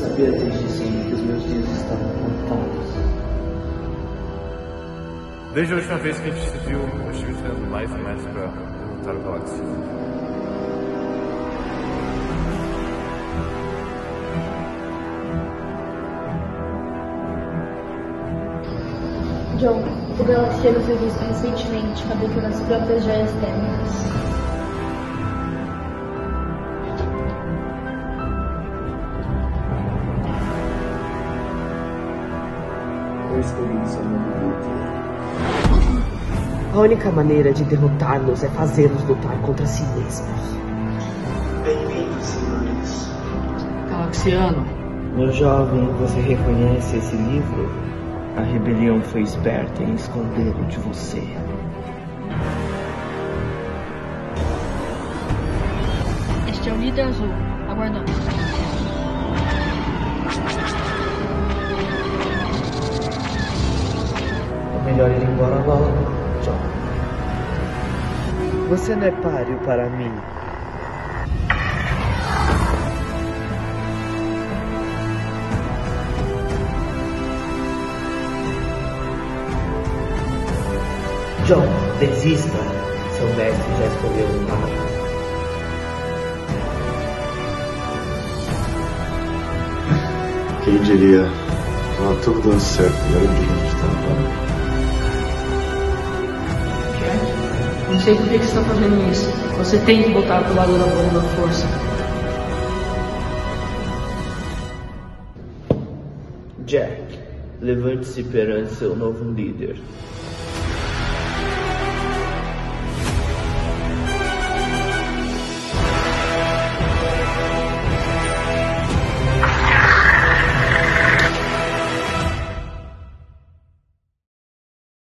sabia desde sempre que os meus dias estavam contados. Desde a última vez que a gente se viu, eu estive treinando mais e mais pra derrotar o Galaxy. John, o Galaxiano foi visto recentemente fabricando as próprias joias térmicas. Eu escolhi. A única maneira de derrotá-los é fazê-los lutar contra si mesmos. Bem-vindos, senhores. Galaxiano, Meu jovem, você reconhece esse livro? A rebelião foi esperta em escondê-lo de você. Este é o líder azul. Aguardamos. Melhor ir embora logo, John. Você não é páreo para mim. John, desista. Seu mestre já escolheu um lado. Quem diria? Tava tudo dando certo, e olha onde a gente tá não sei por que você está fazendo isso. Você tem que voltar pro lado da boa da força. Jack, levante-se perante seu novo líder.